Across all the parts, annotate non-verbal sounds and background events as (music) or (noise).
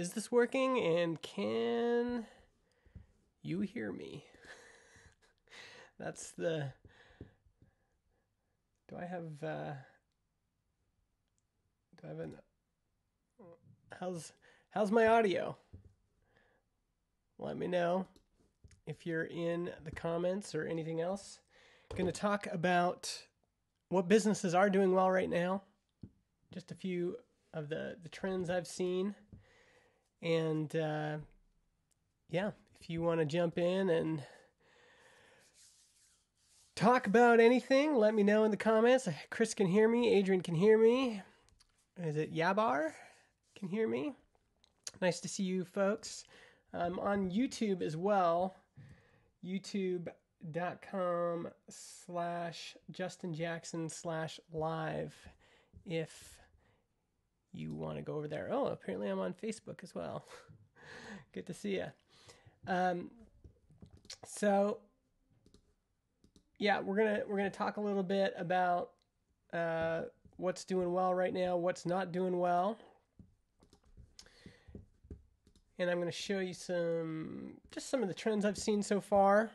is this working? And can you hear me? (laughs) That's the. Do I have. Uh, do I have an. How's how's my audio? Let me know if you're in the comments or anything else. Going to talk about what businesses are doing well right now. Just a few of the the trends I've seen, and uh, yeah, if you want to jump in and talk about anything, let me know in the comments. Chris can hear me. Adrian can hear me. Is it Yabar? Can hear me. Nice to see you folks. I'm on YouTube as well. YouTube.com slash Justin Jackson slash live if you want to go over there. Oh, apparently I'm on Facebook as well. (laughs) Good to see you. Um, so yeah, we're gonna we're gonna talk a little bit about uh, what's doing well right now, what's not doing well, and I'm gonna show you some just some of the trends I've seen so far.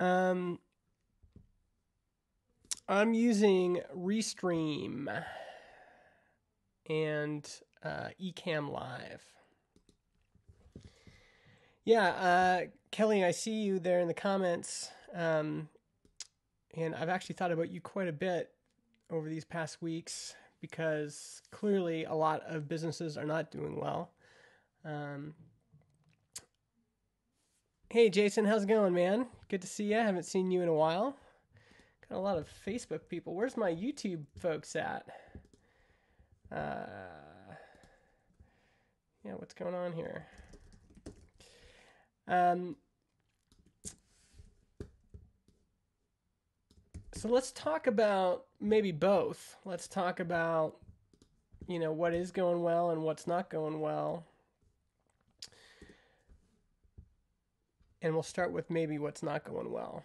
Um, I'm using Restream and uh, Ecamm Live. Yeah, uh, Kelly, I see you there in the comments. Um, and I've actually thought about you quite a bit over these past weeks because clearly a lot of businesses are not doing well. Um, hey, Jason, how's it going, man? Good to see you. I haven't seen you in a while. Got a lot of Facebook people. Where's my YouTube folks at? Uh, yeah, what's going on here? Um, so let's talk about maybe both. Let's talk about, you know, what is going well and what's not going well. And we'll start with maybe what's not going well.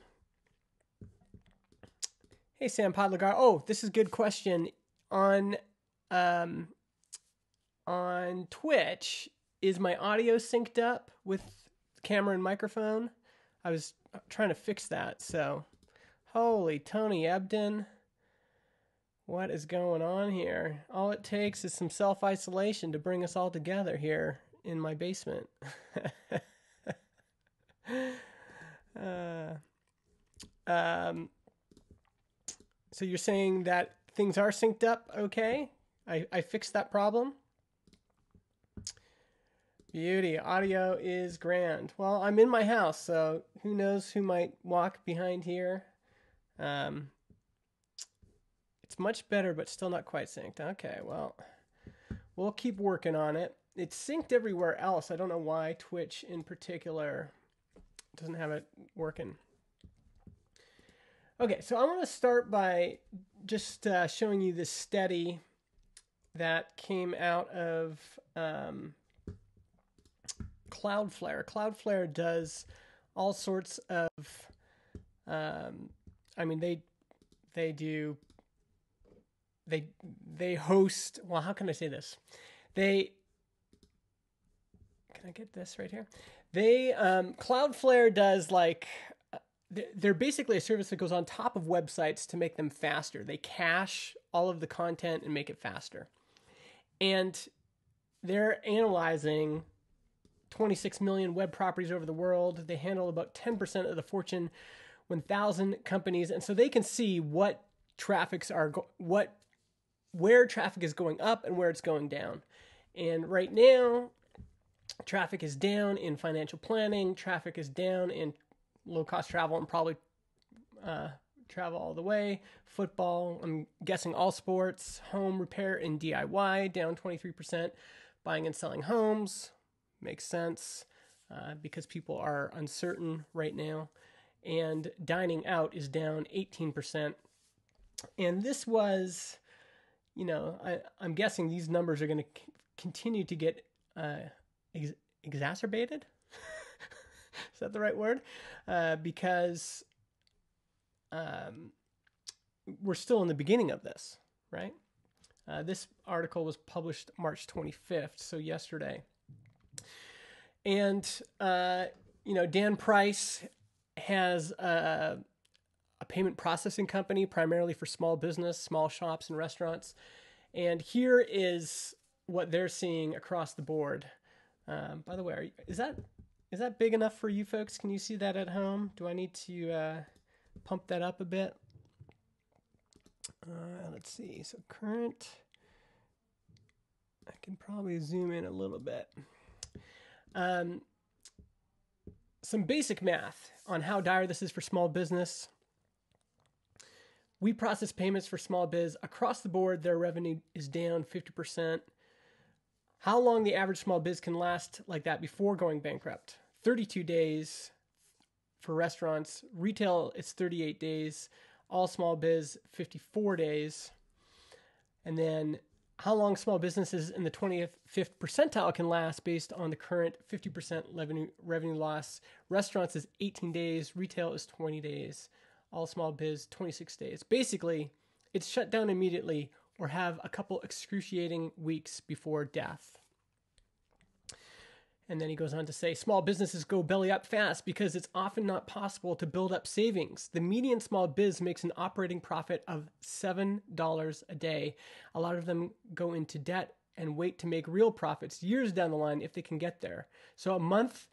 Hey, Sam Podlagar. Oh, this is a good question. On um, on Twitch, is my audio synced up with camera and microphone? I was trying to fix that. So, holy Tony Ebden. What is going on here? All it takes is some self isolation to bring us all together here in my basement. (laughs) (laughs) uh, um, so you're saying that things are synced up okay? I, I fixed that problem. Beauty. Audio is grand. Well, I'm in my house, so who knows who might walk behind here. Um, it's much better, but still not quite synced. Okay, well, we'll keep working on it. It's synced everywhere else. I don't know why Twitch in particular doesn't have it working. Okay, so I want to start by just uh, showing you this study that came out of um, Cloudflare. Cloudflare does all sorts of, um, I mean, they they do they they host. Well, how can I say this? They can I get this right here? They um, Cloudflare does like they're basically a service that goes on top of websites to make them faster. They cache all of the content and make it faster. And they're analyzing 26 million web properties over the world. They handle about 10% of the Fortune 1000 companies. And so they can see what traffics are, go- what, where traffic is going up and where it's going down. And right now, traffic is down in financial planning, traffic is down in low cost travel and probably uh, travel all the way. Football, I'm guessing all sports, home repair and DIY down 23%. Buying and selling homes makes sense uh, because people are uncertain right now. And dining out is down 18%. And this was, you know, I, am guessing these numbers are going to c- continue to get uh, ex- exacerbated. (laughs) is that the right word? Uh, because um, we're still in the beginning of this, right? Uh, this article was published March 25th, so yesterday. And, uh, you know, Dan Price has a, a payment processing company primarily for small business, small shops, and restaurants. And here is what they're seeing across the board. Um, by the way, is that is that big enough for you folks? Can you see that at home? Do I need to uh, pump that up a bit? Uh, let's see. So current, I can probably zoom in a little bit. Um, some basic math on how dire this is for small business. We process payments for small biz across the board. Their revenue is down 50%. How long the average small biz can last like that before going bankrupt? 32 days for restaurants. Retail, it's 38 days. All small biz, 54 days. And then how long small businesses in the 25th percentile can last based on the current 50% revenue, revenue loss. Restaurants is 18 days, retail is 20 days, all small biz 26 days. Basically, it's shut down immediately or have a couple excruciating weeks before death. And then he goes on to say small businesses go belly up fast because it's often not possible to build up savings. The median small biz makes an operating profit of $7 a day. A lot of them go into debt and wait to make real profits years down the line if they can get there. So a month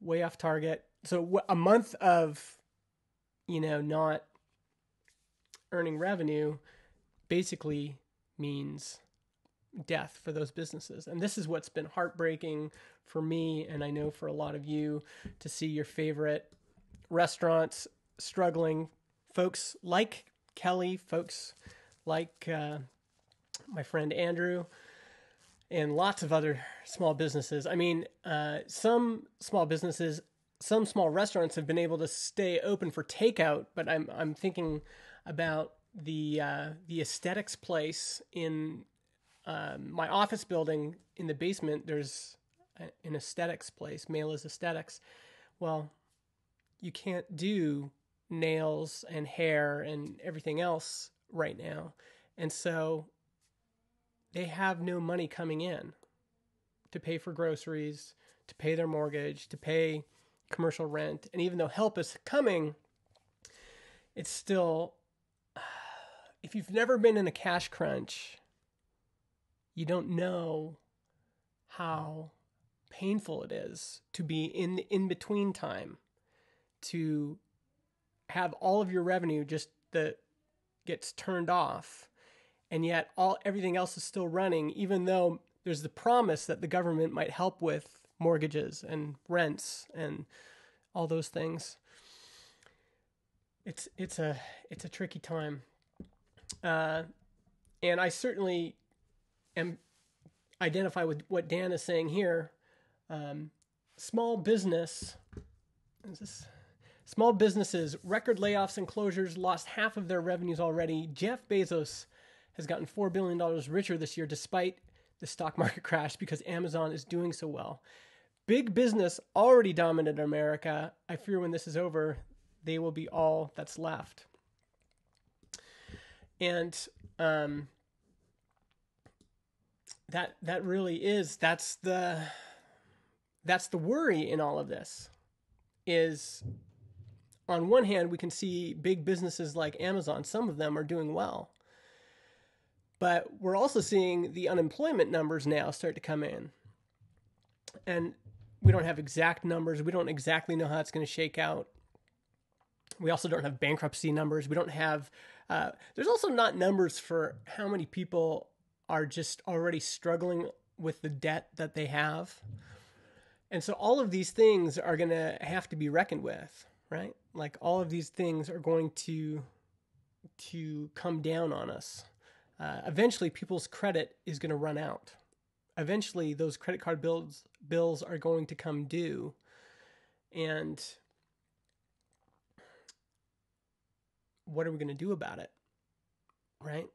way off target. So a month of you know not earning revenue basically means death for those businesses. And this is what's been heartbreaking for me, and I know for a lot of you, to see your favorite restaurants struggling. Folks like Kelly, folks like uh, my friend Andrew, and lots of other small businesses. I mean, uh, some small businesses, some small restaurants have been able to stay open for takeout, but I'm I'm thinking about the uh, the aesthetics place in um, my office building in the basement, there's an aesthetics place, Mela's Aesthetics. Well, you can't do nails and hair and everything else right now. And so they have no money coming in to pay for groceries, to pay their mortgage, to pay commercial rent. And even though help is coming, it's still, if you've never been in a cash crunch, you don't know how painful it is to be in the in between time to have all of your revenue just that gets turned off and yet all everything else is still running even though there's the promise that the government might help with mortgages and rents and all those things. It's it's a it's a tricky time uh, and I certainly am identify with what Dan is saying here. Um, small business, is this? Small businesses, record layoffs and closures, lost half of their revenues already. Jeff Bezos has gotten $4 billion richer this year despite the stock (laughs) market crash because Amazon is doing so well. Big business already dominated America. I fear when this is over, they will be all that's left. And um, that that really is that's the that's the worry in all of this is on one hand we can see big businesses like Amazon some of them are doing well. But we're also seeing the unemployment numbers now start to come in. And we don't have exact numbers. We don't exactly know how it's going to shake out. We also don't have bankruptcy numbers. We don't have uh, there's also not numbers for how many people are just already struggling with the debt that they have. And so all of these things are going to have to be reckoned with, right? Like all of these things are going to to come down on us. Uh, eventually, people's credit is going to run out. Eventually, those credit card bills bills are going to come due, and what are we going to do about it? Right?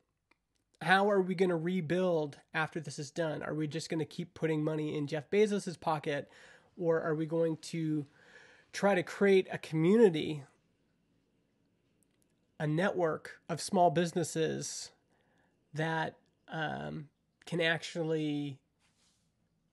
how are we going to rebuild after this is done? Are we just going to keep putting money in Jeff Bezos's pocket or are we going to try to create a community a network of small businesses that um, can actually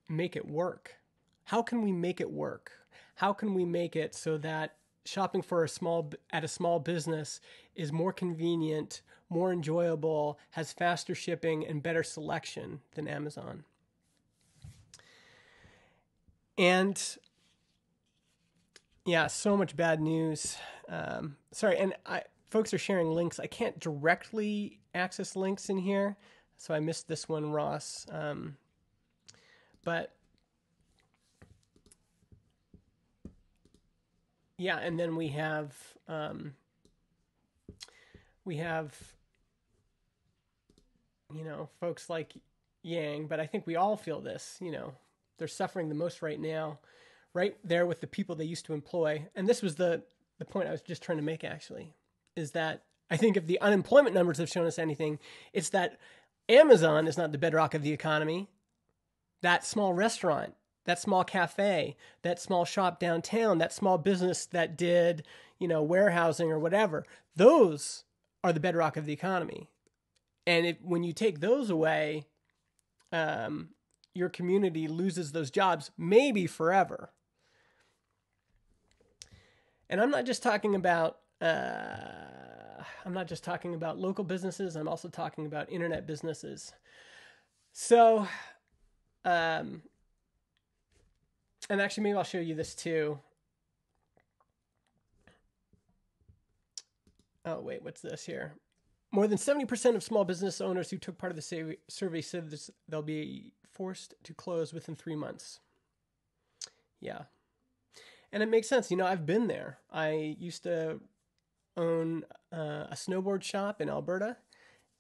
make it work. How can we make it work? How can we make it so that shopping for a small at a small business is more convenient, more enjoyable, has faster shipping and better selection than Amazon? And yeah, so much bad news. Um, sorry, and I, folks are sharing links. I can't directly access links in here, so I missed this one, Ross. Um, but yeah, and then we have um, we have you know folks like Yang, but I think we all feel this. You know, they're suffering the most right now, right there with the people they used to employ. And this was the the point I was just trying to make actually, is that I think if the unemployment numbers have shown us anything, it's that Amazon is not the bedrock of the economy. That small restaurant, that small cafe, that small shop downtown, that small business that did, you know, warehousing or whatever, those are the bedrock of the economy. And if, when you take those away, um, your community loses those jobs, maybe forever. And I'm not just talking about uh, I'm not just talking about local businesses. I'm also talking about internet businesses. So, um, and actually, maybe I'll show you this too. Oh wait, what's this here? More than 70% of small business owners who took part of the survey said this, they'll be forced to close within three months. Yeah. And it makes sense. You know, I've been there. I used to own uh, a snowboard shop in Alberta,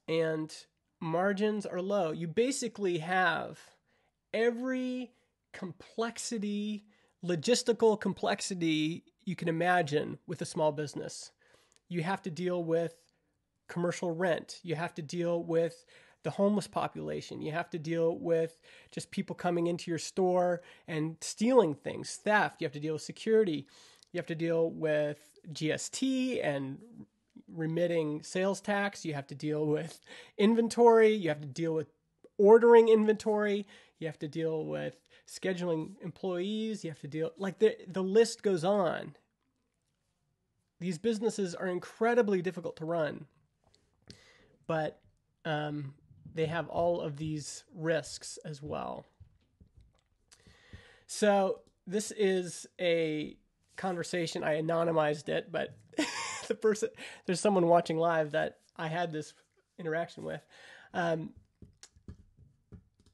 and margins are low. You basically have every complexity, logistical complexity you can imagine with a small business. You have to deal with commercial rent. You have to deal with the homeless population. You have to deal with just people coming into your store and stealing things, theft. You have to deal with security. You have to deal with GST and remitting sales tax. You have to deal with inventory. You have to deal with ordering inventory. You have to deal with scheduling employees. You have to deal like the the list goes on. These businesses are incredibly difficult to run, but um, they have all of these risks as well. So this is a conversation. I anonymized it, but (laughs) the person there's someone watching live that I had this interaction with. Um,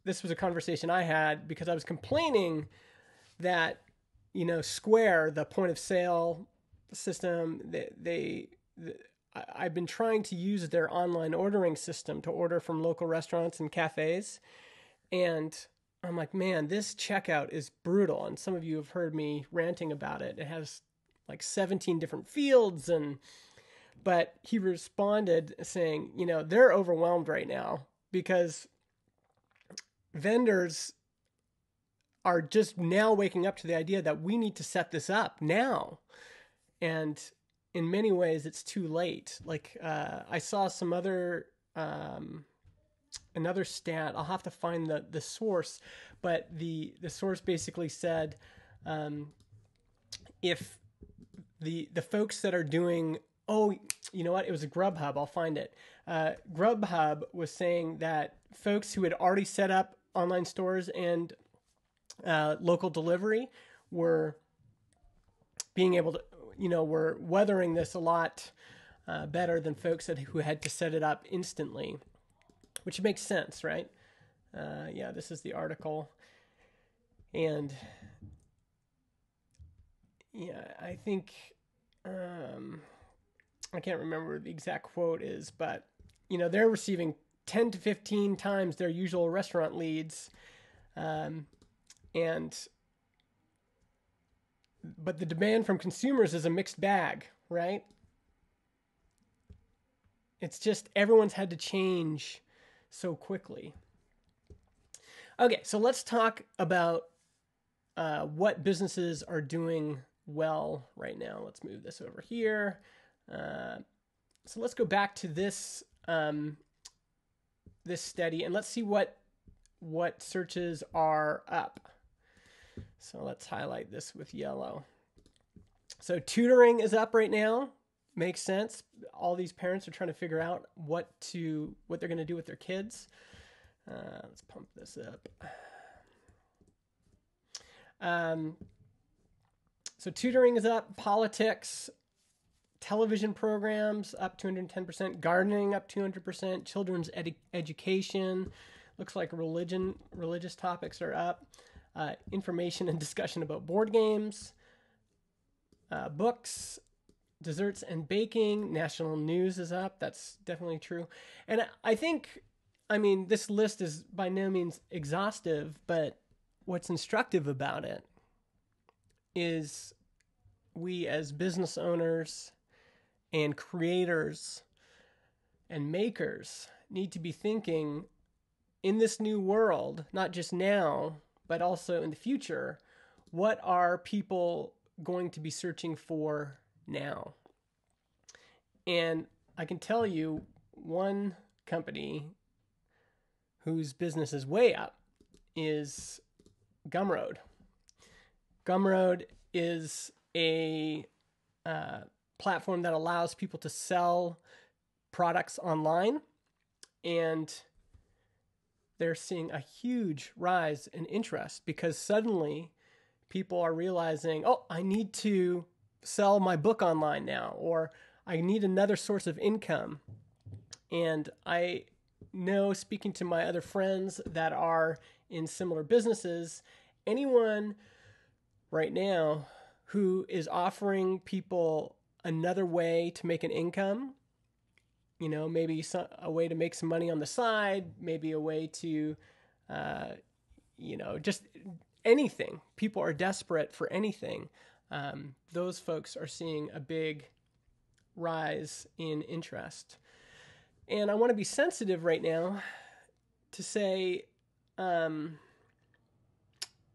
this was a conversation I had because I was complaining that you know Square, the point of sale system, they, they I've been trying to use their online ordering system to order from local restaurants and cafes. And I'm like, man, this checkout is brutal. And some of you have heard me ranting about it. It has like 17 different fields and but he responded saying, you know, they're overwhelmed right now because vendors are just now waking up to the idea that we need to set this up now. And in many ways it's too late. Like uh, I saw some other um, another stat. I'll have to find the the source, but the the source basically said um, if the the folks that are doing oh you know what it was a Grubhub. I'll find it. Uh, Grubhub was saying that folks who had already set up online stores and uh, local delivery were being able to you know, were weathering this a lot uh, better than folks that, who had to set it up instantly, which makes sense, right? Uh, yeah, this is the article. And yeah, I think um, I can't remember the exact quote is, but you know, they're receiving 10 to 15 times their usual restaurant leads. Um, and but the demand from consumers is a mixed bag, right? It's just everyone's had to change so quickly. Okay, so let's talk about uh, what businesses are doing well right now. Let's move this over here. Uh, so let's go back to this um, this study and let's see what what searches are up. So let's highlight this with yellow. So tutoring is up right now. Makes sense. All these parents are trying to figure out what to what they're going to do with their kids. Uh, let's pump this up. Um, so tutoring is up. Politics, television programs up 210%. Gardening up 200%. Children's education. Looks like religion religious topics are up. Uh, information and discussion about board games. Uh, books, desserts and baking. National news is up. That's definitely true. And I think, I mean, this list is by no means exhaustive, but what's instructive about it is we as business owners and creators and makers need to be thinking in this new world, not just now, but also in the future, what are people going to be searching for now? And I can tell you one company whose business is way up is Gumroad. Gumroad is a uh, platform that allows people to sell products online, and they're seeing a huge rise in interest because suddenly people are realizing, oh, I need to sell my book online now, or I need another source of income. And I know, speaking to my other friends that are in similar businesses, anyone right now who is offering people another way to make an income, you know, maybe some, a way to make some money on the side, maybe a way to, uh, you know, just anything. People are desperate for anything. Um, those folks are seeing a big rise in interest. And I want to be sensitive right now to say, um,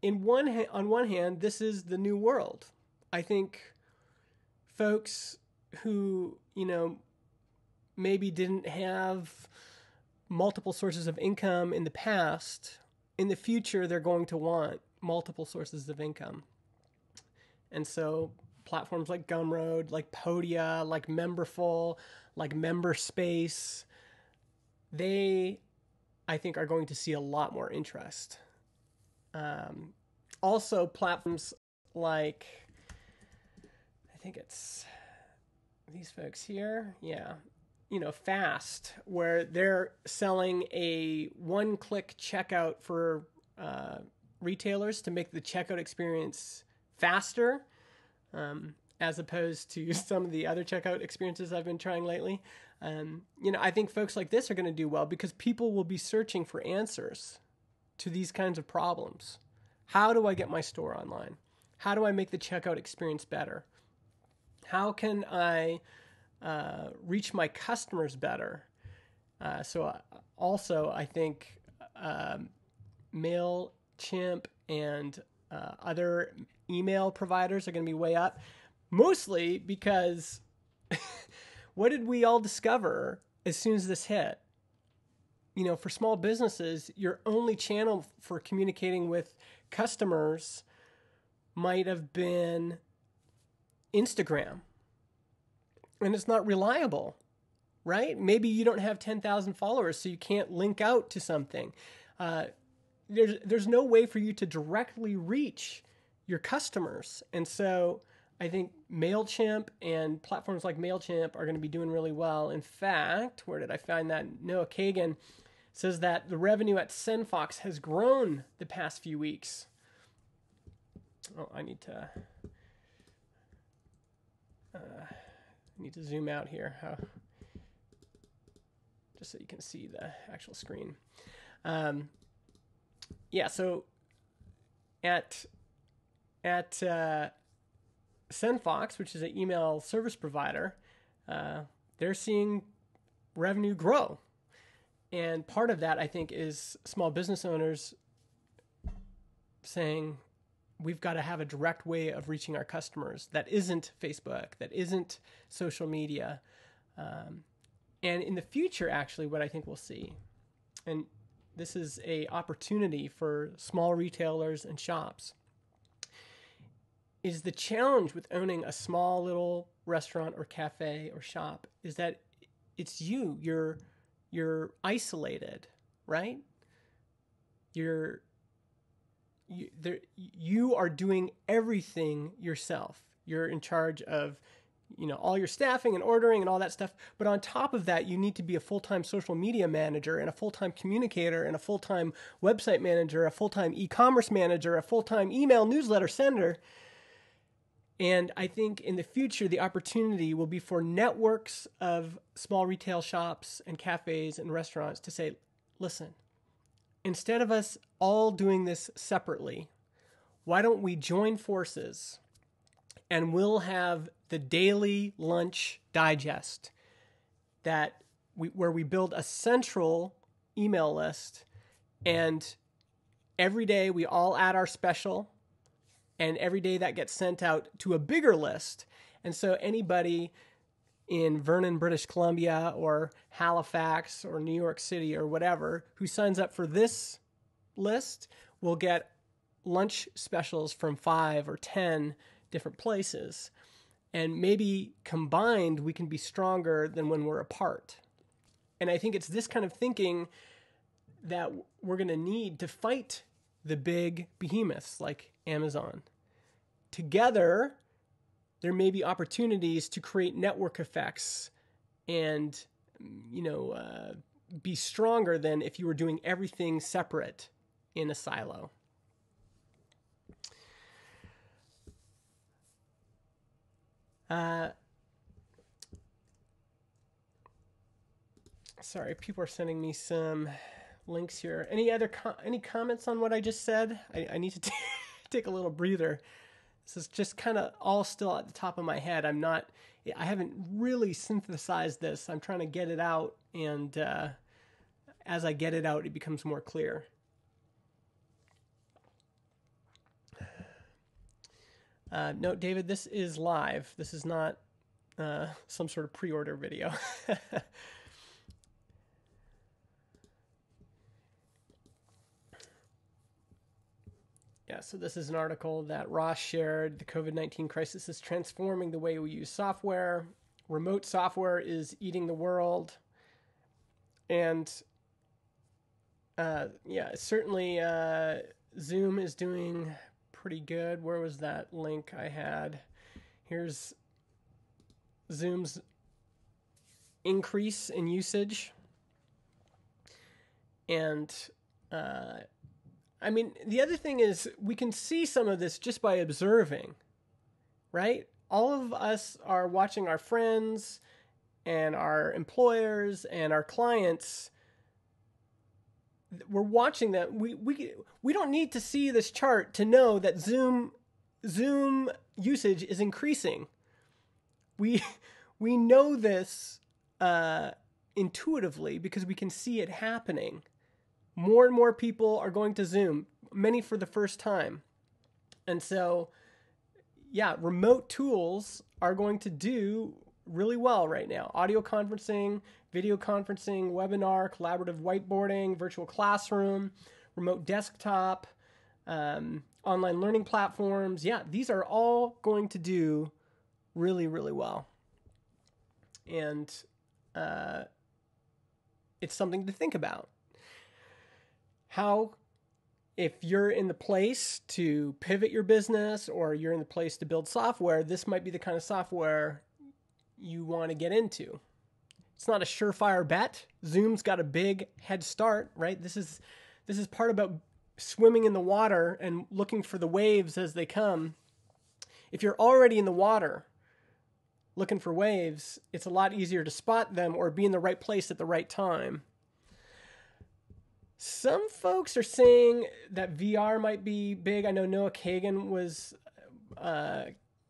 in one ha- on one hand, this is the new world. I think folks who you know maybe didn't have multiple sources of income in the past, in the future they're going to want multiple sources of income. And so platforms like Gumroad, like Podia, like Memberful, like MemberSpace, they I think are going to see a lot more interest. Um, also, platforms like I think it's these folks here, yeah, you know, Fast, where they're selling a one-click checkout for uh, retailers to make the checkout experience faster, um, as opposed to (laughs) some of the other checkout experiences I've been trying lately. Um, you know, I think folks like this are going to do well because people will be searching for answers to these kinds of problems. How do I get my store online? How do I make the checkout experience better? How can I uh, reach my customers better? Uh, so, uh, also, I think um, MailChimp and uh, other email providers are going to be way up, mostly because (laughs) what did we all discover as soon as this hit? You know, for small businesses, your only channel for communicating with customers might have been Instagram. And it's not reliable, right? Maybe you don't have 10,000 followers, so you can't link out to something. Uh, there's, there's no way for you to directly reach your customers. And so I think MailChimp and platforms like MailChimp are going to be doing really well. In fact, where did I find that? Noah Kagan says that the revenue at SendFox has grown the past few weeks. Oh, I need to uh, need to zoom out here, just so you can see the actual screen. Um, yeah, so at at uh, SendFox, which is an email service provider, uh, they're seeing revenue grow and part of that, I think, is small business owners saying, we've got to have a direct way of reaching our customers that isn't Facebook, that isn't social media. Um, and in the future, actually, what I think we'll see, and this is a opportunity for small retailers and shops, is the challenge with owning a small little restaurant or cafe or shop is that it's you. You're you're isolated, right? You're you, there, you are doing everything yourself. You're in charge of you know all your staffing and ordering and all that stuff but on top of that you need to be a full-time social media manager and a full-time communicator and a full-time website manager a full-time e-commerce manager a full-time email newsletter sender and I think in the future, the opportunity will be for networks of small retail shops and cafes and restaurants to say, listen, instead of us all doing this separately, why don't we join forces and we'll have the daily lunch digest that we, where we build a central email list and every day we all add our special and every day that gets sent out to a bigger list. And so anybody in Vernon, British Columbia, or Halifax, or New York City, or whatever, who signs up for this list will get lunch specials from five or 10 different places. And maybe combined, we can be stronger than when we're apart. And I think it's this kind of thinking that we're going to need to fight the big behemoths like Amazon together, there may be opportunities to create network effects and, you know, uh, be stronger than if you were doing everything separate in a silo. Uh, sorry, people are sending me some links here. Any other com- any comments on what I just said? I, I need to t- (laughs) take a little breather. This is just kind of all still at the top of my head. I'm not, I haven't really synthesized this. I'm trying to get it out, and uh, as I get it out, it becomes more clear. Uh, no, David, this is live. This is not uh, some sort of pre order video. (laughs) Yeah, so this is an article that Ross shared. The COVID 19 crisis is transforming the way we use software. Remote software is eating the world. And uh, yeah, certainly uh, Zoom is doing pretty good. Where was that link I had? Here's Zoom's increase in usage. And uh, I mean, the other thing is we can see some of this just by observing, right? All of us are watching our friends and our employers and our clients. We're watching them we we we don't need to see this chart to know that zoom zoom usage is increasing. We (laughs) we know this uh, intuitively because we can see it happening more and more people are going to Zoom, many for the first time. And so, yeah, remote tools are going to do really well right now. Audio conferencing, video conferencing, webinar, collaborative whiteboarding, virtual classroom, remote desktop, um, online learning platforms. Yeah, these are all going to do really, really well. And uh, it's something to think about how if you're in the place to pivot your business or you're in the place to build software, this might be the kind of software you want to get into. It's not a surefire bet. Zoom's got a big head start, right? This is this is part about swimming in the water and looking for the waves as they come. If you're already in the water looking for waves, it's a lot easier to spot them or be in the right place at the right time. Some folks are saying that VR might be big. I know Noah Kagan was uh,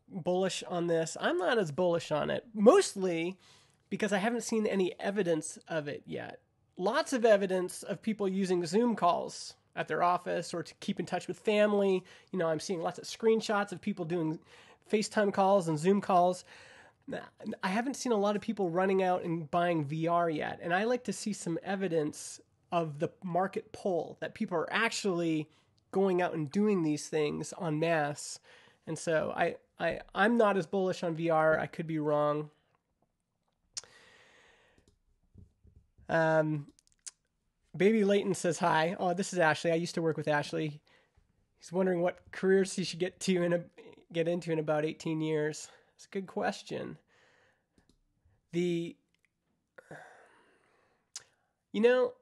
bullish on this. I'm not as bullish on it, mostly because I haven't seen any evidence of it yet. Lots of evidence of people using Zoom calls at their office or to keep in touch with family. You know, I'm seeing lots of screenshots of people doing FaceTime calls and Zoom calls. I haven't seen a lot of people running out and buying VR yet, and I like to see some evidence of the market pull that people are actually going out and doing these things en masse. And so I, I I'm not as bullish on VR. I could be wrong. Um, Baby Layton says hi. Oh, this is Ashley. I used to work with Ashley. He's wondering what careers he should get to in a, get into in about 18 years. It's a good question. The you know,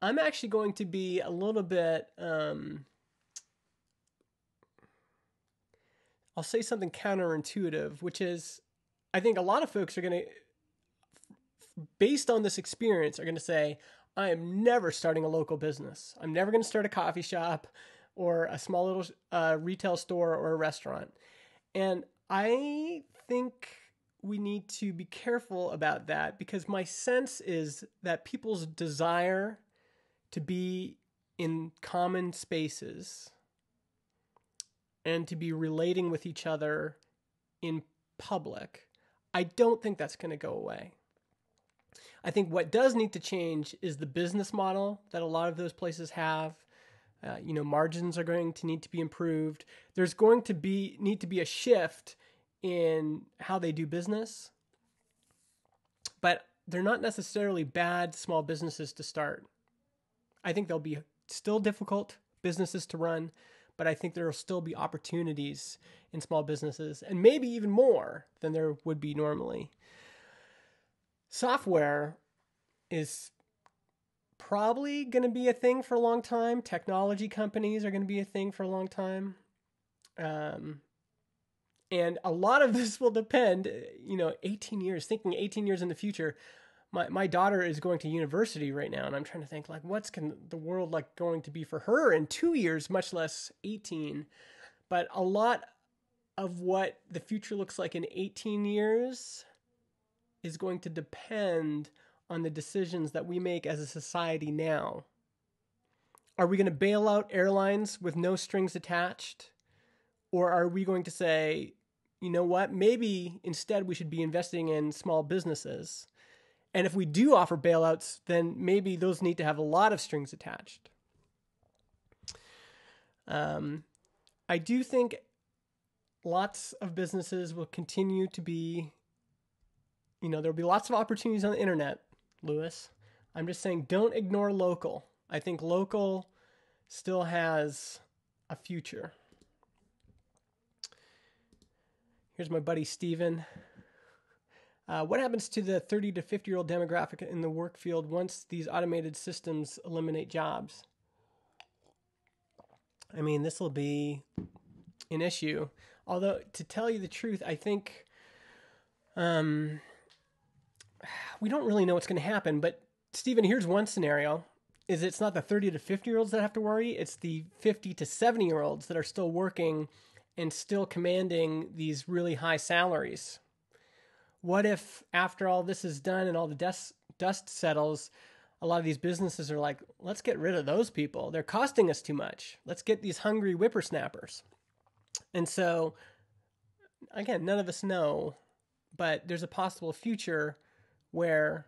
I'm actually going to be a little bit um, I'll say something counterintuitive, which is I think a lot of folks are going to based on this experience, are going to say, I am never starting a local business. I'm never going to start a coffee shop or a small little uh, retail store or a restaurant. And I think we need to be careful about that because my sense is that people's desire to be in common spaces and to be relating with each other in public, I don't think that's going to go away. I think what does need to change is the business model that a lot of those places have. Uh, you know, margins are going to need to be improved. There's going to be need to be a shift in how they do business, but they're not necessarily bad small businesses to start. I think they'll be still difficult businesses to run, but I think there will still be opportunities in small businesses, and maybe even more than there would be normally software is probably going to be a thing for a long time. Technology companies are going to be a thing for a long time. Um, and a lot of (laughs) this will depend, you know, 18 years, thinking 18 years in the future. My, my daughter is going to university right now, and I'm trying to think, like, what's can the world like going to be for her in two years, much less 18. But a lot of what the future looks like in 18 years is going to depend on the decisions that we make as a society now. Are we going to bail out airlines with no strings attached? Or are we going to say, you know what, maybe instead we should be investing in small businesses? And if we do offer bailouts, then maybe those need to have a lot of strings attached. Um, I do think lots of businesses will continue to be you know, there'll be lots of opportunities on the internet, Lewis. I'm just saying don't ignore local. I think local still has a future. Here's my buddy Steven. Uh, what happens to the 30 to 50 year old demographic in the work field once these automated systems eliminate jobs? I mean, this will be an issue. Although, to tell you the truth, I think um, we don't really know what's going to happen. But Stephen, here's one scenario: is it's not the 30 to 50 year olds that have to worry; it's the 50 to 70 year olds that are still working and still commanding these really high salaries. What if, after all this is done and all the dust dust settles, a lot of these businesses are like, let's get rid of those people. They're costing us too much. Let's get these hungry whippersnappers. And so, again, none of us know, but there's a possible future where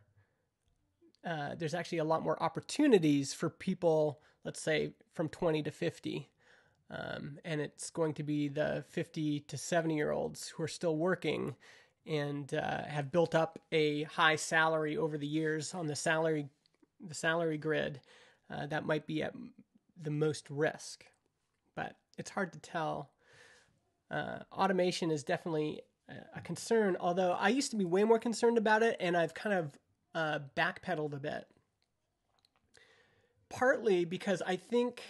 uh, there's actually a lot more opportunities for people, let's say from 20 to 50. Um, and it's going to be the 50 to 70 year olds who are still working and uh, have built up a high salary over the years on the salary the salary grid uh, that might be at the most risk but it's hard to tell uh, automation is definitely a concern. Although I used to be way more concerned about it, and I've kind of uh, backpedaled a bit. Partly because I think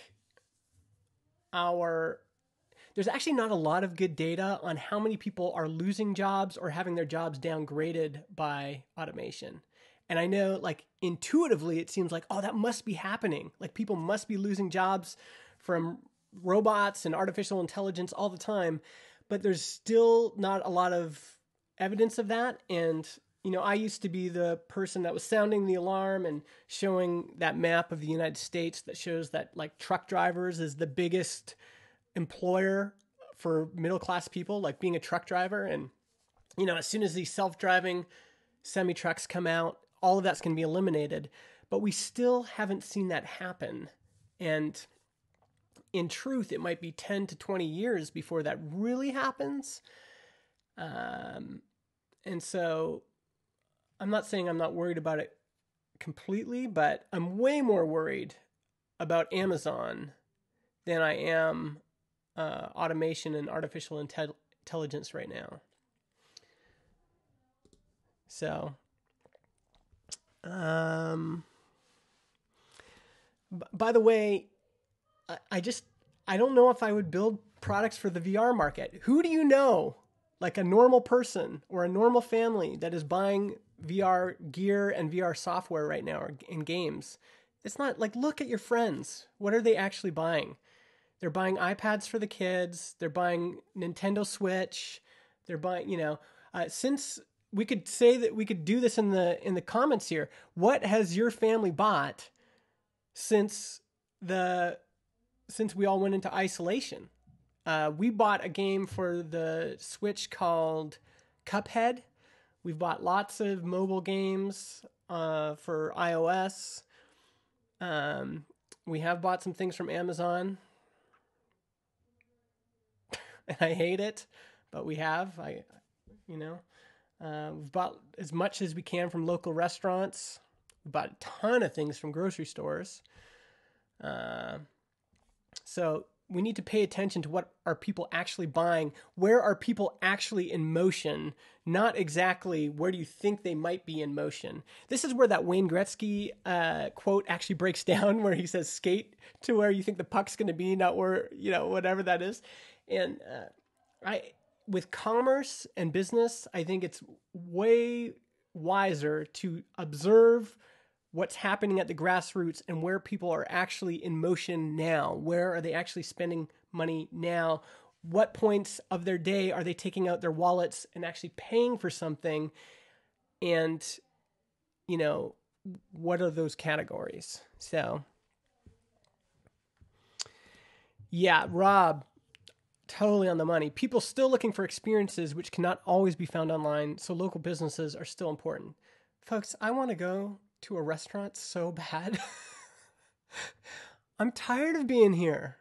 our there's actually not a lot of good data on how many people are losing jobs or having their jobs downgraded by automation. And I know, like, intuitively, it seems like, oh, that must be happening. Like, people must be losing jobs from robots and artificial intelligence all the time but there's still not a lot of evidence of that. And, you know, I used to be the person that was sounding the alarm and showing that map of the United States that shows that, like, truck drivers is the biggest employer for middle class people, like being a truck driver. And you know, as soon as these self driving semi trucks come out, all of that's going to be eliminated. But we still haven't seen that happen. And in truth, it might be 10 to 20 years before that really happens. Um, and so I'm not saying I'm not worried about it completely, but I'm way more worried about Amazon than I am uh, automation and artificial intel- intelligence right now. So, um, b- by the way, I, I just I don't know if I would build products for the VR market. Who do you know, like a normal person or a normal family that is buying VR gear and VR software right now in games? It's not like look at your friends. What are they actually buying? They're buying iPads for the kids. They're buying Nintendo Switch. They're buying, you know, uh, since we could say that we could do this in the in the comments here. What has your family bought since the since we all went into isolation? Uh, we bought a game for the Switch called Cuphead. We've bought lots of mobile games uh, for iOS. Um, we have bought some things from Amazon. And (laughs) I hate it, but we have. I, you know, uh, we've bought as much as we can from local restaurants. We bought a ton of things from grocery stores. Uh, so we need to pay attention to what are people actually buying where are people actually in motion not exactly where do you think they might be in motion this is where that wayne gretzky uh, quote actually breaks (laughs) down where he says skate to where you think the puck's going to be not where you know whatever that is and uh, i with commerce and business i think it's way wiser to observe what's happening at the grassroots and where people are actually in motion now. Where are they actually spending money now? What points of their day are they taking out their wallets and actually paying for something? And, you know, what are those categories? So, yeah, Rob, totally on the money. People still looking for experiences which cannot always be found online, so local businesses are still important. Folks, I want to go to a restaurant so (laughs) bad. I'm tired of being here.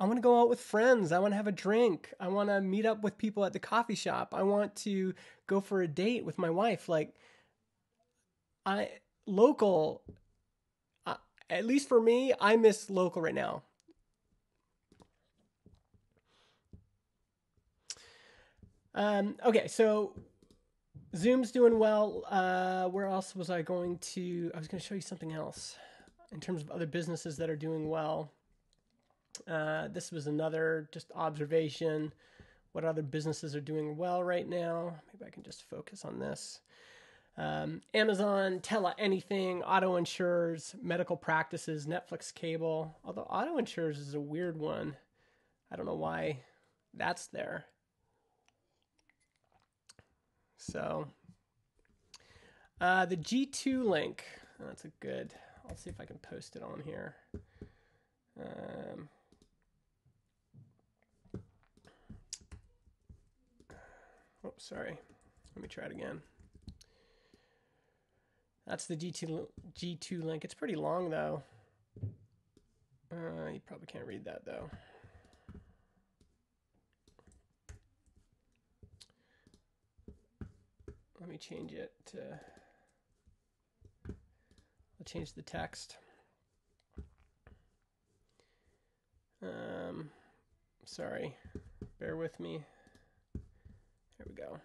I want to go out with friends. I want to have a drink. I want to meet up with people at the coffee shop. I want to go for a date with my wife. Like, I, local, uh, at least for me, I miss local right now. Um, okay, so Zoom's doing well. Uh, where else was I going to? I was going to show you something else in terms of other businesses that are doing well. Uh, this was another just observation. What other businesses are doing well right now? Maybe I can just focus on this. Um, Amazon, Tela Anything, auto insurers, medical practices, Netflix cable. Although auto insurers is a weird one. I don't know why that's there. So uh, the G2 link, that's a good, I'll see if I can post it on here. Um, oh, sorry. Let me try it again. That's the G2, G2 link. It's pretty long though. Uh, you probably can't read that though. Let me change it to I'll change the text. Um, sorry, bear with me. There we go.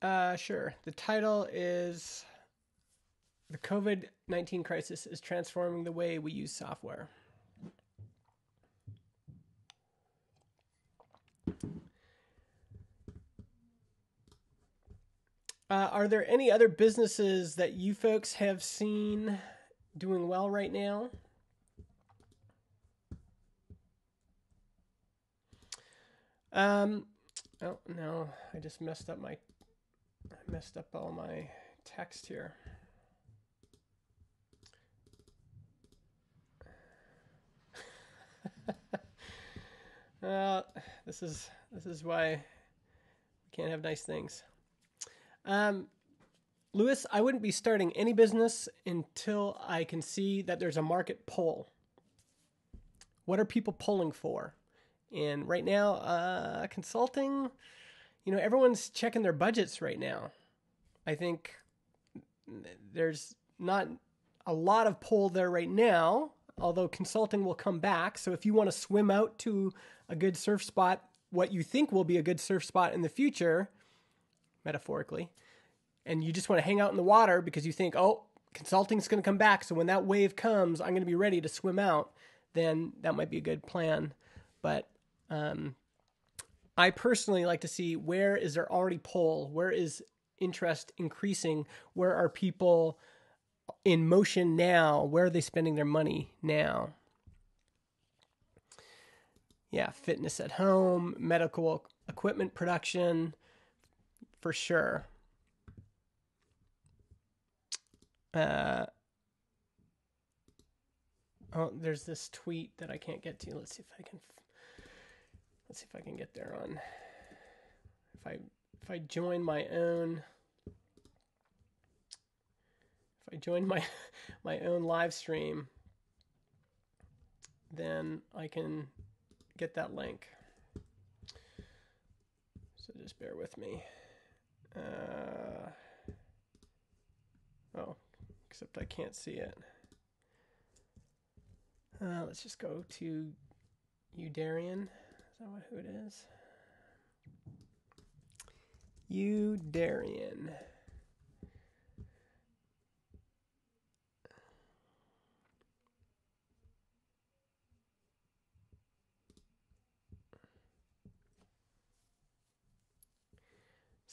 Uh, sure. The title is the COVID 19 crisis is transforming the way we use software. Uh, are there any other businesses that you folks have seen doing well right now? Um, oh no, I just messed up my, messed up all my text here. (laughs) Uh, this is this is why we can't have nice things. Um, Lewis, I wouldn't be starting any business until I can see that there's a market pull. What are people pulling for? And right now, uh, consulting, you know, everyone's checking their budgets right now. I think there's not a lot of pull there right now, although consulting will come back. So if you want to swim out to a good surf spot, what you think will be a good surf spot in the future, metaphorically, and you just want to hang out in the water because you think, oh, consulting's going to come back. So when that wave comes, I'm going to be ready to swim out, then that might be a good plan. But um, I personally like to see where is there already pull? Where is interest increasing? Where are people in motion now? Where are they spending their money now? Yeah, fitness at home, medical equipment production, for sure. Uh, oh, there's this tweet that I can't get to. Let's see if I can. Let's see if I can get there on. If I if I join my own. If I join my (laughs) my own live stream, then I can get that link. So just bear with me. Uh, oh, except I can't see it. Uh, let's just go to Youderian. Is that what, who it is? Youderian.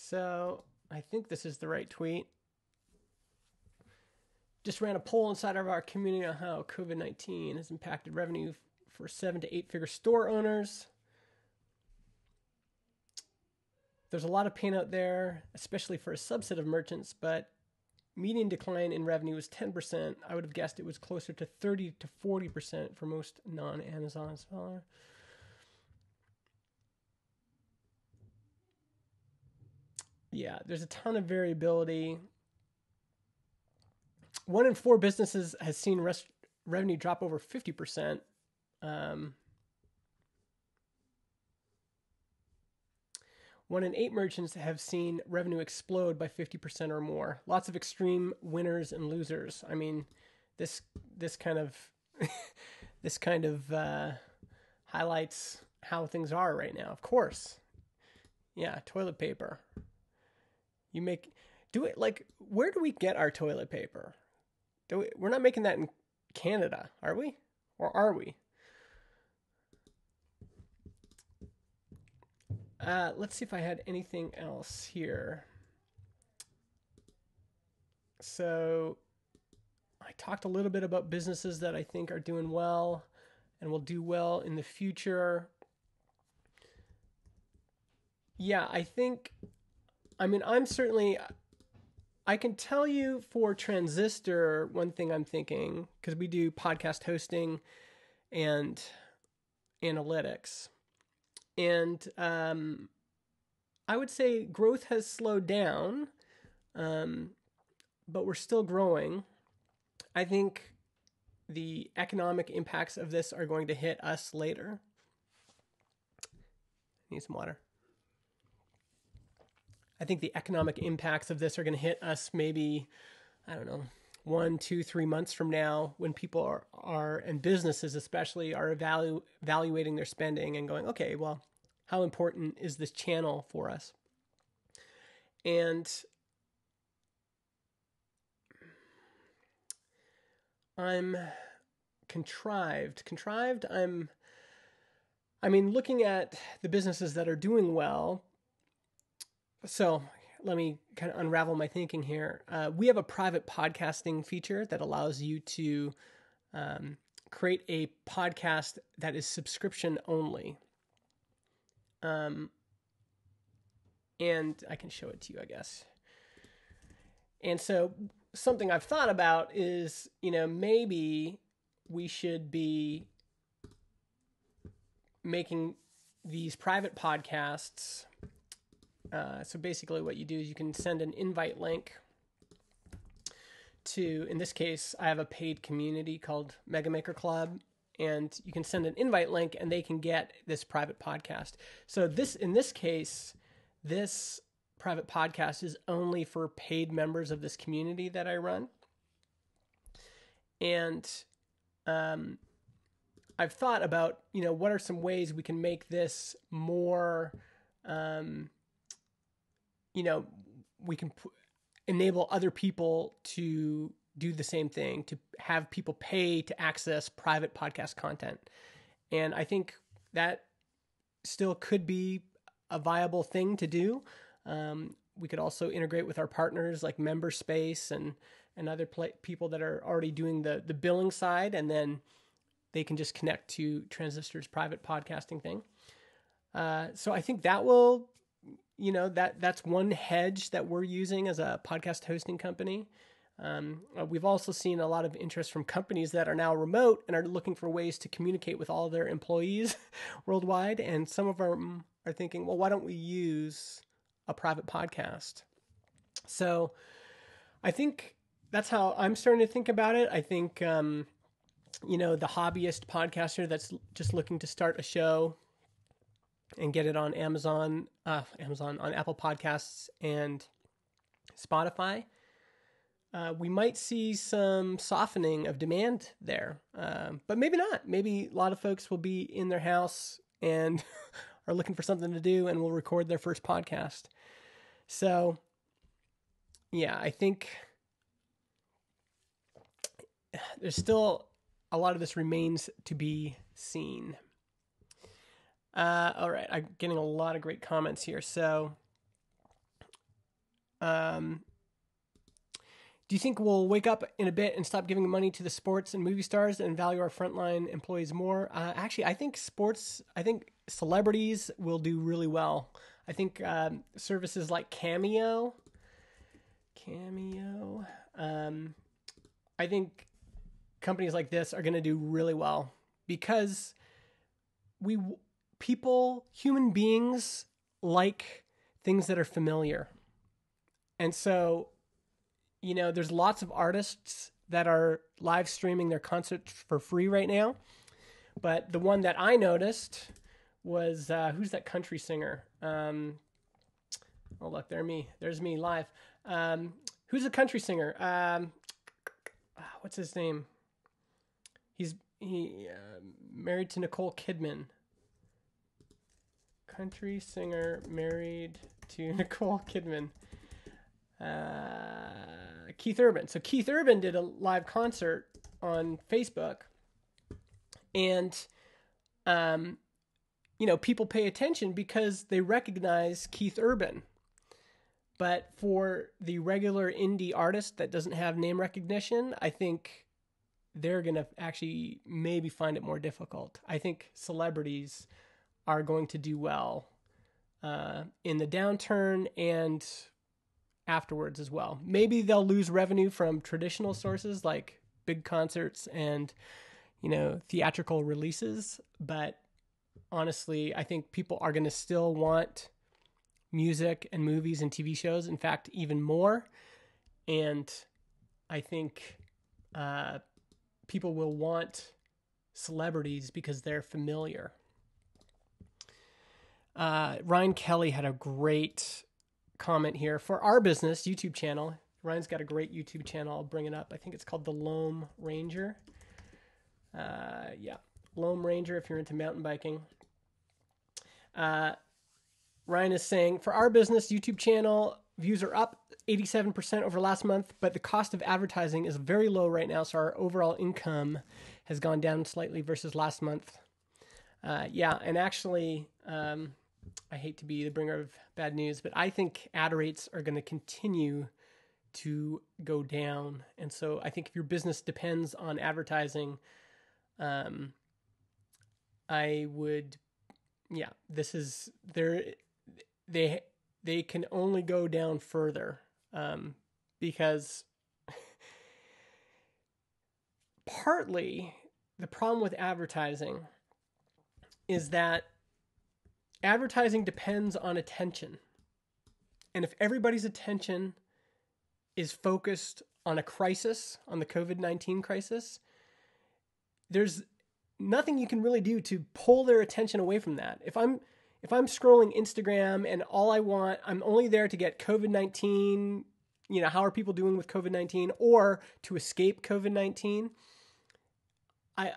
So I think this is the right tweet just ran a poll inside of our community on how COVID 19 has impacted revenue for seven to eight figure store owners. There's a lot of pain out there, especially for a subset of merchants, but median decline in revenue was 10%. I would have guessed it was closer to 30 to 40% for most non Amazon sellers. Yeah, there's a ton of variability one in four businesses has seen res- revenue drop over 50%. Um, one in eight merchants have seen revenue explode by 50% or more. Lots of extreme winners and losers. I mean, this this kind of (laughs) this kind of uh, highlights how things are right now. Of course, yeah, toilet paper. You make do it like where do we get our toilet paper? Do we, we're not making that in Canada, are we? Or are we? Uh, let's see if I had anything else here. So, I talked a little bit about businesses that I think are doing well and will do well in the future. Yeah, I think, I mean, I'm certainly, I can tell you for Transistor, one thing I'm thinking, because we do podcast hosting and analytics. And um, I would say growth has slowed down, um, but we're still growing. I think the economic impacts of this are going to hit us later. Need some water. I think the economic impacts of this are going to hit us maybe, I don't know, one, two, three months from now when people are, are and businesses especially are evalu- evaluating their spending and going, okay, well, how important is this channel for us? And I'm contrived. Contrived, I'm I mean, looking at the businesses that are doing well, so let me kind of unravel my thinking here. Uh, we have a private podcasting feature that allows you to um, create a podcast that is subscription only. Um, and I can show it to you, I guess. And so something I've thought about is, you know, maybe we should be making these private podcasts. Uh, so basically, what you do is you can send an invite link to, in this case, I have a paid community called Mega Maker Club, and you can send an invite link, and they can get this private podcast. So this, in this case, this private podcast is only for paid members of this community that I run, and um, I've thought about, you know, what are some ways we can make this more, um, you know, we can p- enable other people to do the same thing, to have people pay to access private podcast content. And I think that still could be a viable thing to do. Um, we could also integrate with our partners like MemberSpace and and other pl- people that are already doing the the billing side, and then they can just connect to Transistor's private podcasting thing. Uh, so I think that will, you know, that that's one hedge that we're using as a podcast hosting company. Um, uh, we've also seen a lot of interest from companies that are now remote and are looking for ways to communicate with all their employees (laughs) worldwide. And some of them are thinking, well, why don't we use a private podcast? So I think that's how I'm starting to think about it. I think um, you know, the hobbyist podcaster that's just looking to start a show and get it on Amazon, uh, Amazon, on Apple Podcasts and Spotify, uh, we might see some softening of demand there. Um, but maybe not. Maybe a lot of folks will be in their house and (laughs) are looking for something to do and will record their first podcast. So, yeah, I think there's still a lot of this remains to be seen. Uh, all right, I'm getting a lot of great comments here. So, um, do you think we'll wake up in a bit and stop giving money to the sports and movie stars and value our frontline employees more? Uh, actually, I think sports, I think celebrities will do really well. I think um, services like Cameo, Cameo, um, I think companies like this are going to do really well because we people human beings like things that are familiar. And so you know there's lots of artists that are live streaming their concerts for free right now. But the one that i noticed was uh, who's that country singer? Um, oh look there me there's me live. Um, who's a country singer? Um, what's his name? He's he uh, married to Nicole Kidman. Country singer married to (laughs) Nicole Kidman. Uh, Keith Urban. So Keith Urban did a live concert on Facebook, and um, you know people pay attention because they recognize Keith Urban. But for the regular indie artist that doesn't have name recognition, I think they're to actually maybe find it more difficult. I think celebrities are going to do well uh, in the downturn and afterwards as well. Maybe they'll lose revenue from traditional sources like big concerts and you know theatrical releases, but honestly, I think people are going to still want music and movies and TV shows. In fact, even more. And I think uh, people will want celebrities because they're familiar. Uh, Ryan Kelly had a great comment here for our business YouTube channel. Ryan's got a great YouTube channel. I'll bring it up. I think it's called the Loam Ranger. Uh, yeah, Loam Ranger if you're into mountain biking. Uh, Ryan is saying for our business YouTube channel, views are up 87% over last month, but the cost of advertising is very low right now, so our overall income has gone down slightly versus last month. Uh, yeah, and actually, um, I hate to be the bringer of bad news, but I think ad rates are going to continue to go down. And so I think if your business depends on advertising, um, I would, yeah, this is there. They they can only go down further um, because partly the problem with advertising is that advertising depends on attention. And if everybody's attention is focused on a crisis, on the COVID 19 crisis, there's nothing you can really do to pull their attention away from that. If I'm if I'm scrolling Instagram and all I want, I'm only there to get COVID 19, you know, how are people doing with COVID 19 or to escape COVID 19, I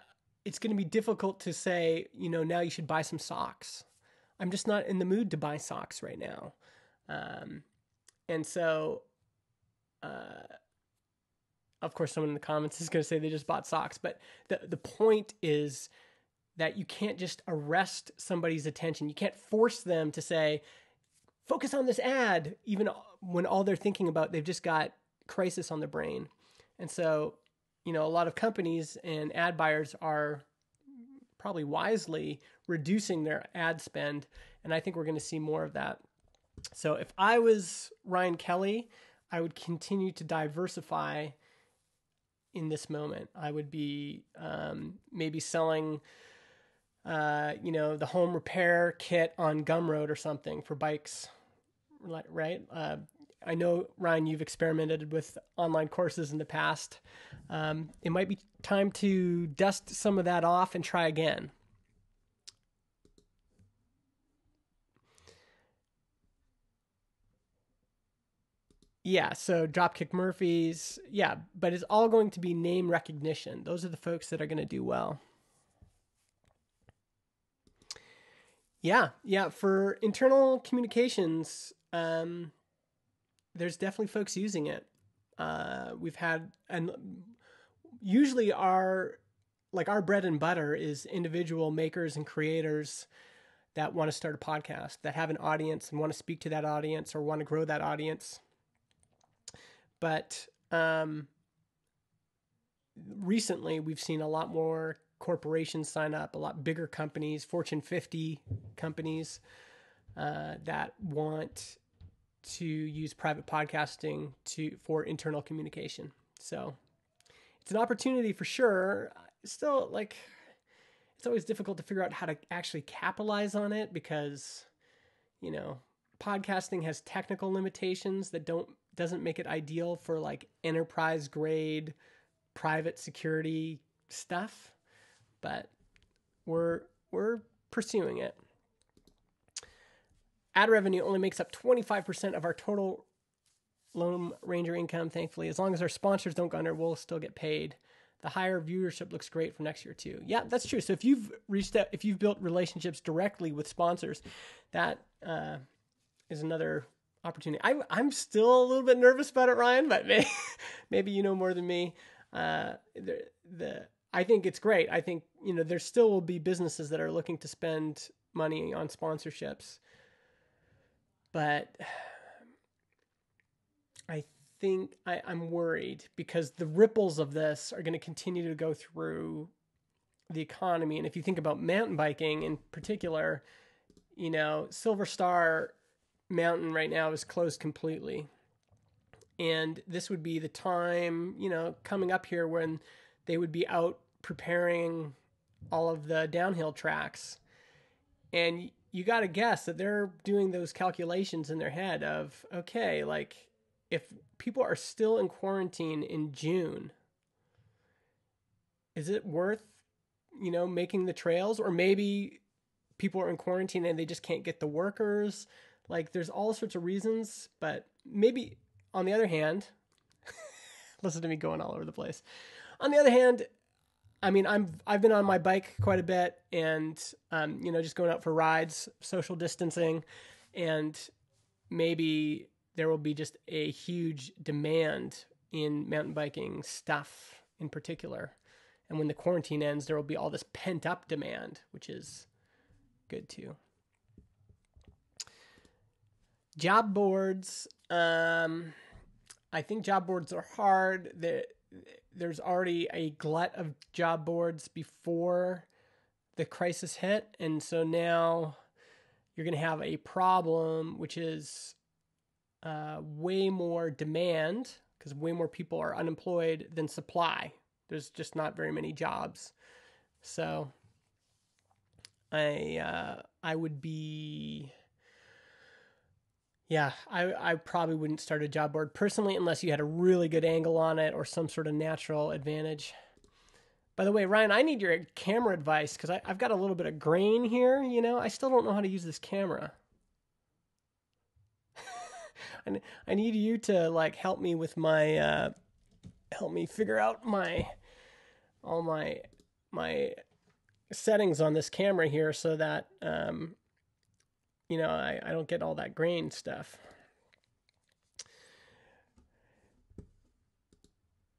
it's going to be difficult to say, you know, now you should buy some socks. I'm just not in the mood to buy socks right now. Um, and so, uh, of course, someone in the comments is going to say they just bought socks, but the the point is that you can't just arrest somebody's attention. You can't force them to say, focus on this ad, even when all they're thinking about they've just got crisis on the brain. And so, you know, a lot of companies and ad buyers are probably wisely reducing their ad spend, and I think we're going to see more of that. So, if I was Ryan Kelly, I would continue to diversify in this moment. I would be um, maybe selling, uh, you know, the home repair kit on Gumroad or something for bikes, right? Uh, I know Ryan, you've experimented with online courses in the past. Um, it might be time to dust some of that off and try again. Yeah, so Dropkick Murphys, yeah, but it's all going to be name recognition. Those are the folks that are going to do well. Yeah, yeah, for internal communications, um, there's definitely folks using it. Uh, we've had, and usually our, like our bread and butter is individual makers and creators that want to start a podcast, that have an audience and want to speak to that audience or want to grow that audience but um, recently, we've seen a lot more corporations sign up, a lot bigger companies, Fortune 50 companies uh, that want to use private podcasting to for internal communication. So it's an opportunity for sure. Still, like it's always difficult to figure out how to actually capitalize on it because you know podcasting has technical limitations that don't doesn't make it ideal for like enterprise grade private security stuff, but we're we're pursuing it. Ad revenue only makes up 25% of our total Loam Ranger income, thankfully. As long as our sponsors don't go under, we'll still get paid. The higher viewership looks great for next year too. Yeah, that's true. So if you've reached out, if you've built relationships directly with sponsors, that uh, is another opportunity. I'm I'm still a little bit nervous about it, Ryan, but maybe, (laughs) maybe you know more than me. Uh, the the I think it's great. I think you know there still will be businesses that are looking to spend money on sponsorships, but I think I, I'm worried because the ripples of this are going to continue to go through the economy. And if you think about mountain biking in particular, you know, Silver Star mountain right now is closed completely. And this would be the time, you know, coming up here when they would be out preparing all of the downhill tracks. And you got to guess that they're doing those calculations in their head of, okay, like if people are still in quarantine in June, is it worth, you know, making the trails? Or maybe people are in quarantine and they just can't get the workers like there's all sorts of reasons, but maybe on the other hand, (laughs) listen to me going all over the place. On the other hand, I mean, I'm I've been on my bike quite a bit, and um, you know, just going out for rides, social distancing, and maybe there will be just a huge demand in mountain biking stuff in particular. And when the quarantine ends, there will be all this pent up demand, which is good too. Job boards. Um, I think job boards are hard. There, there's already a glut of job boards before the crisis hit, and so now you're going to have a problem, which is uh, way more demand because way more people are unemployed than supply. There's just not very many jobs. So I uh, I would be yeah, I, I probably wouldn't start a job board personally unless you had a really good angle on it or some sort of natural advantage. By the way, Ryan, I need your camera advice because I've got a little bit of grain here. You know, I still don't know how to use this camera. (laughs) I need you to like help me with my, uh, help me figure out my, all my, my settings on this camera here so that um, you know, I, I don't get all that grain stuff.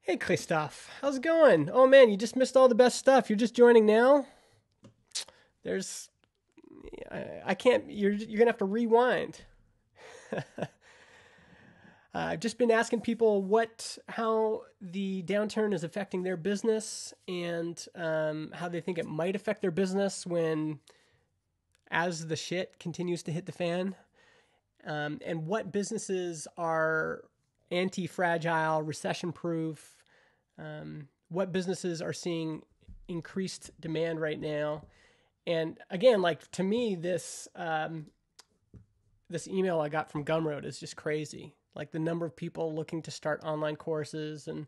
Hey, Christoph, how's it going? Oh man, you just missed all the best stuff. You're just joining now. There's, I, I can't. You're you're gonna have to rewind. (laughs) uh, I've just been asking people what, how the downturn is affecting their business and um, how they think it might affect their business when as the shit continues to hit the fan, um, and what businesses are anti fragile, recession proof, um, what businesses are seeing increased demand right now. And again, like to me, this um, this email I got from Gumroad is just crazy. Like the number of people looking to start online courses and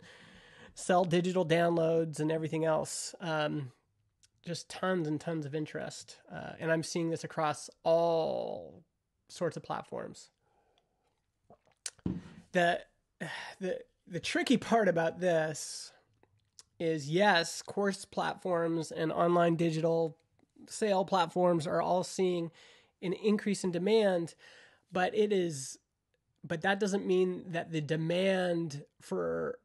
sell digital downloads and everything else. Um, just tons and tons of interest. Uh, and I'm seeing this across all sorts of platforms. The, (sighs) the, the tricky part about this is yes, course platforms and online digital sale platforms are all seeing an increase in demand, but it is but that doesn't mean that the demand for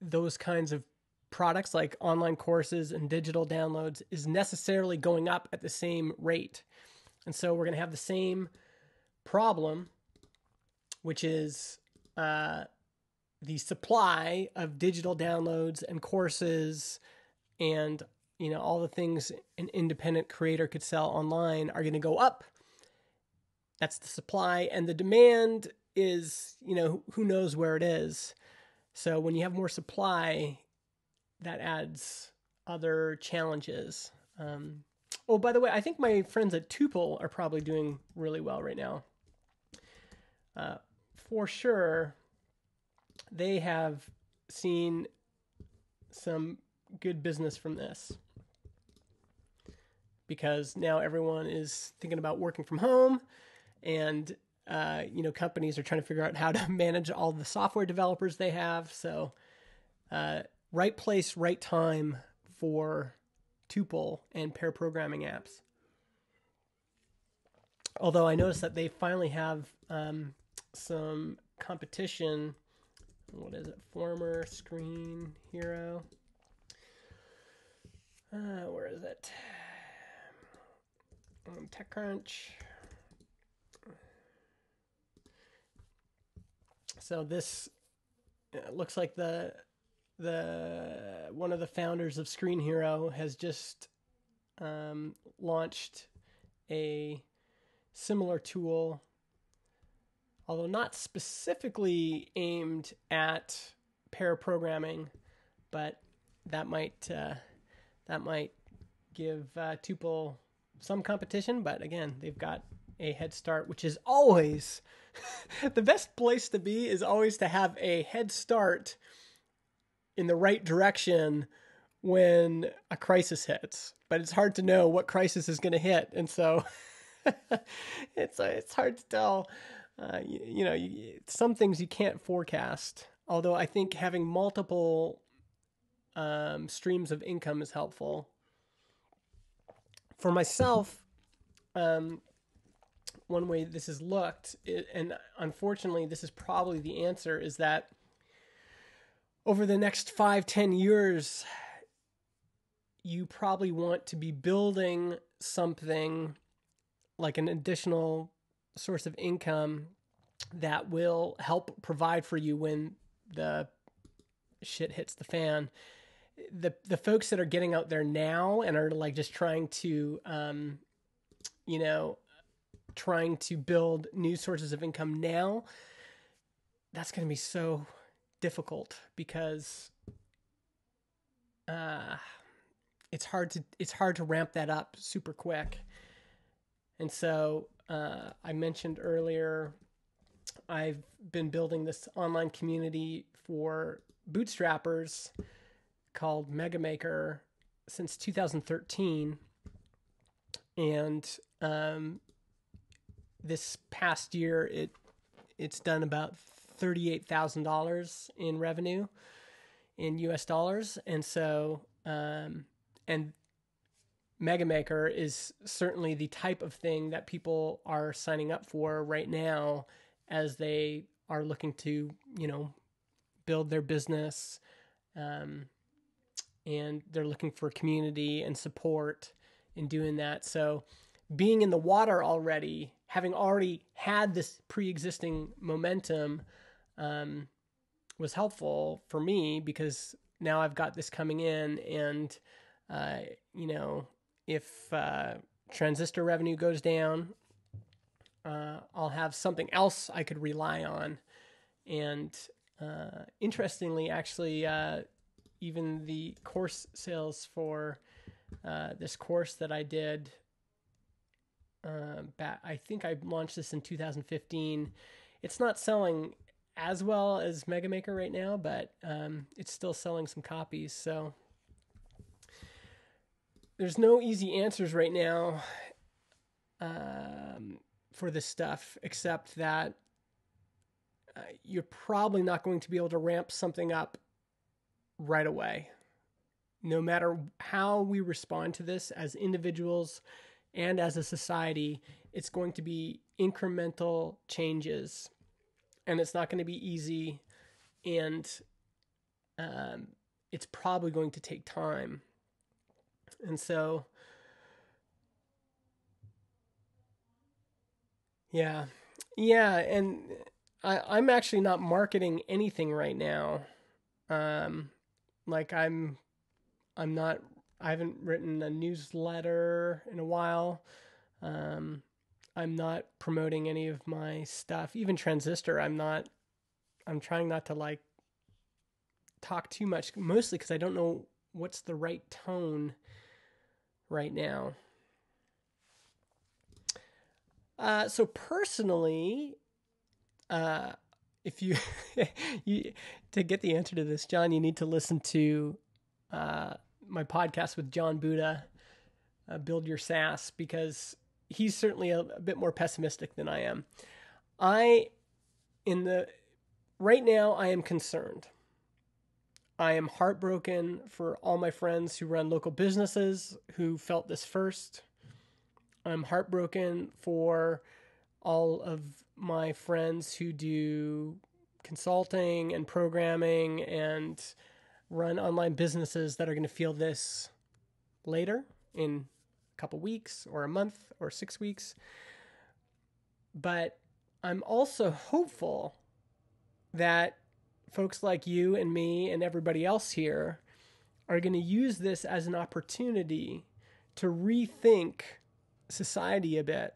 those kinds of products like online courses and digital downloads is necessarily going up at the same rate. And so we're going to have the same problem, which is uh, the supply of digital downloads and courses and you know all the things an independent creator could sell online are going to go up that's the supply and the demand is you know who knows where it is so when you have more supply that adds other challenges. Um, oh, by the way, I think my friends at Tuple are probably doing really well right now. Uh, for sure, they have seen some good business from this because now everyone is thinking about working from home and uh, you know companies are trying to figure out how to (laughs) manage all the software developers they have so uh, right place, right time for tuple and pair programming apps. Although I noticed that they finally have um, some competition. What is it? Former Screen Hero. Uh, where is it? Um, TechCrunch. So this uh, looks like the the one of the founders of Screenhero has just um, launched a similar tool, although not specifically aimed at pair programming, but that might uh, that might give uh, Tuple some competition. But again, they've got a head start, which is always (laughs) the best place to be. Is always to have a head start in the right direction when a crisis hits, but it's hard to know what crisis is going to hit, and so (laughs) it's uh, it's hard to tell. Uh, you, you, know, you, some things you can't forecast. Although I think having multiple um, streams of income is helpful. For myself, um, one way this is looked, it, and unfortunately, this is probably the answer, is that over the next five, ten years, you probably want to be building something like an additional source of income that will help provide for you when the shit hits the fan. The the folks that are getting out there now and are like just trying to um you know trying to build new sources of income now that's going to be so difficult because uh, it's hard to it's hard to ramp that up super quick. And so uh, I mentioned earlier, I've been building this online community for bootstrappers called Mega Maker since 2013. And um, this past year, it it's done about thirty-eight thousand dollars in revenue in U.S. dollars, and so um, and Mega Maker is certainly the type of thing that people are signing up for right now as they are looking to, you know, build their business. Um, and they're looking for community and support in doing that. So, being in the water already, having already had this pre existing momentum, um, was helpful for me because now I've got this coming in, and, uh, you know, if uh, transistor revenue goes down, uh, I'll have something else I could rely on. And uh, interestingly, actually, uh, even the course sales for uh, this course that I did. Back, I think I launched this in 2015. It's not selling as well as Mega Maker right now, but um, it's still selling some copies. So there's no easy answers right now um, for this stuff, except that uh, you're probably not going to be able to ramp something up right away. No matter how we respond to this as individuals and as a society, it's going to be incremental changes and it's not going to be easy and um, it's probably going to take time. And so, yeah, yeah, and I, I'm actually not marketing anything right now. Um, like I'm I'm not I haven't written a newsletter in a while. Um, I'm not promoting any of my stuff. Even Transistor, I'm not I'm trying not to like talk too much mostly cuz I don't know what's the right tone right now. Uh, so personally, uh, if you, (laughs) you to get the answer to this, John, you need to listen to uh, my podcast with Jon Buda, uh, Build Your SaaS, because he's certainly a, a bit more pessimistic than I am. I, in the right now, I am concerned. I am heartbroken for all my friends who run local businesses who felt this first. I'm heartbroken for all of my friends who do consulting and programming and run online businesses that are going to feel this later in couple weeks or a month or six weeks. But I'm also hopeful that folks like you and me and everybody else here are going to use this as an opportunity to rethink society a bit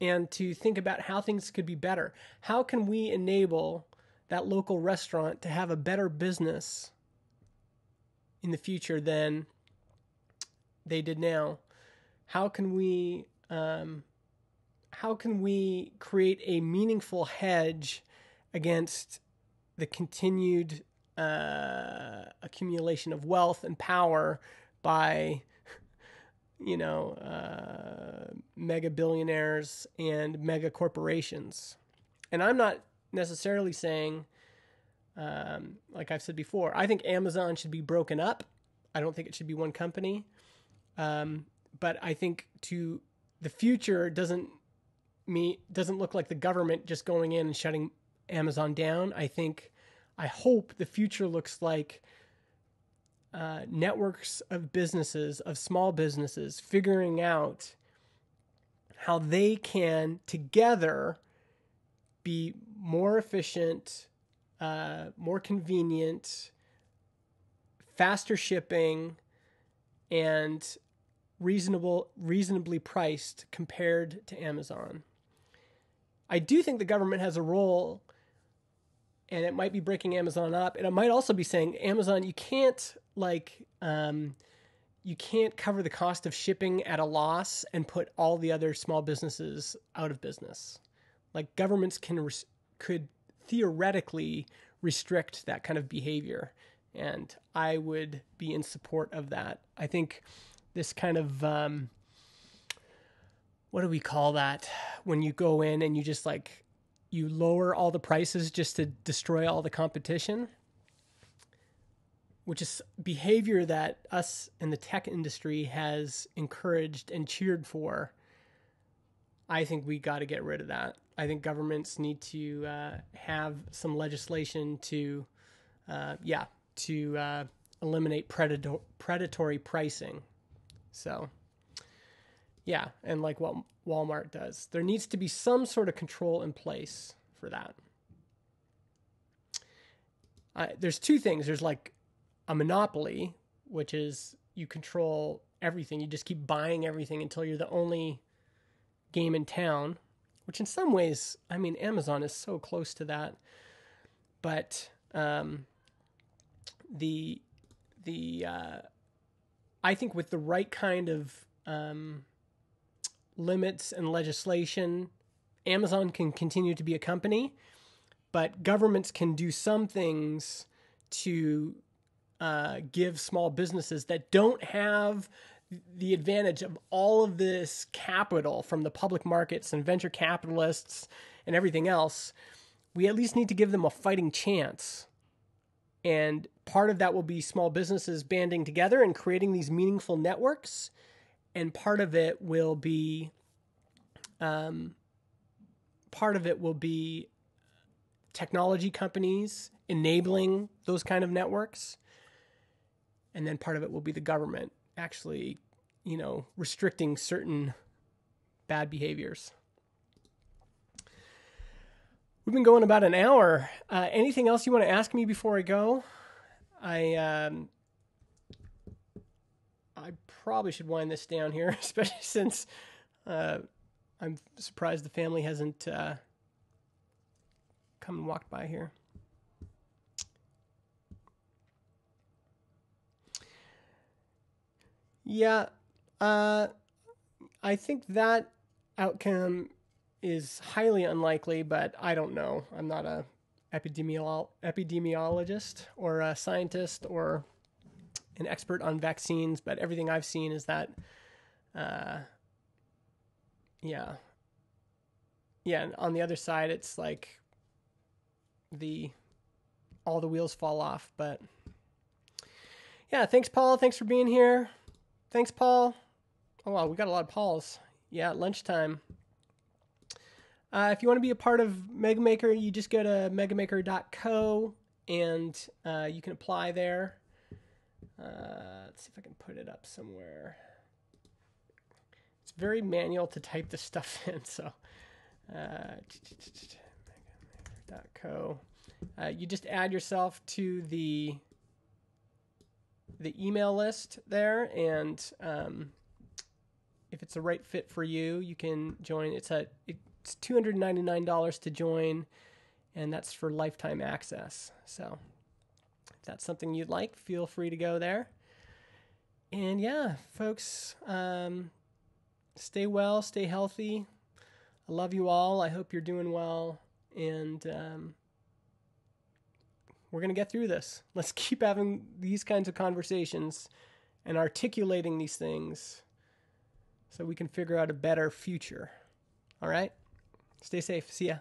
and to think about how things could be better. How can we enable that local restaurant to have a better business in the future than they did now? How can we um, how can we create a meaningful hedge against the continued uh, accumulation of wealth and power by you know, uh, mega billionaires and mega corporations. And I'm not necessarily saying, um, like I've said before, I think Amazon should be broken up. I don't think it should be one company. Um, but I think to the future doesn't me doesn't look like the government just going in and shutting Amazon down. I think, I hope the future looks like uh, networks of businesses, of small businesses, figuring out how they can together be more efficient, uh, more convenient, faster shipping, and reasonable, reasonably priced compared to Amazon. I do think the government has a role and it might be breaking Amazon up. And it might also be saying, Amazon, you can't like um, you can't cover the cost of shipping at a loss and put all the other small businesses out of business. Like governments can res- could theoretically restrict that kind of behavior, and I would be in support of that. I think this kind of um, what do we call that when you go in and you just like you lower all the prices just to destroy all the competition which is behavior that us in the tech industry has encouraged and cheered for. I think we got to get rid of that. I think governments need to uh, have some legislation to, uh, yeah, to uh, eliminate predator- predatory pricing. So, yeah, and like what Walmart does, there needs to be some sort of control in place for that. there's two things. There's like a monopoly, which is you control everything. You just keep buying everything until you're the only game in town, which in some ways, I mean, Amazon is so close to that. But um, the the uh, I think with the right kind of um, limits and legislation, Amazon can continue to be a company, but governments can do some things to uh, give small businesses that don't have the advantage of all of this capital from the public markets and venture capitalists and everything else, we at least need to give them a fighting chance. And part of that will be small businesses banding together and creating these meaningful networks. And part of it will be, um, part of it will be technology companies enabling those kind of networks and then part of it will be the government actually, you know, restricting certain bad behaviors. We've been going about an hour. Uh, anything else you want to ask me before I go? I um, I probably should wind this down here, (laughs) especially since uh, I'm surprised the family hasn't uh, come and walked by here. Yeah, uh, I think that outcome is highly unlikely, but I don't know. I'm not a epidemiolo- epidemiologist or a scientist or an expert on vaccines, but everything I've seen is that, uh, yeah, yeah. And on the other side, it's like the all the wheels fall off. But yeah, thanks, Paul. Thanks for being here. Thanks, Paul. Oh, wow, we got a lot of Pauls. Yeah, lunchtime. Uh, if you want to be a part of MegaMaker, you just go to megamaker.co and uh, you can apply there. Uh, let's see if I can put it up somewhere. It's very manual to type this stuff (laughs) in, so uh, megamaker.co. Uh, you just add yourself to the the email list there, and um, if it's the right fit for you, you can join. It's a it's two hundred ninety nine dollars to join, and that's for lifetime access. So if that's something you'd like, feel free to go there. And yeah, folks, um, stay well, stay healthy. I love you all. I hope you're doing well, and um, we're going to get through this. (laughs) Let's keep having these kinds of conversations and articulating these things so we can figure out a better future. All right? Stay safe. See ya.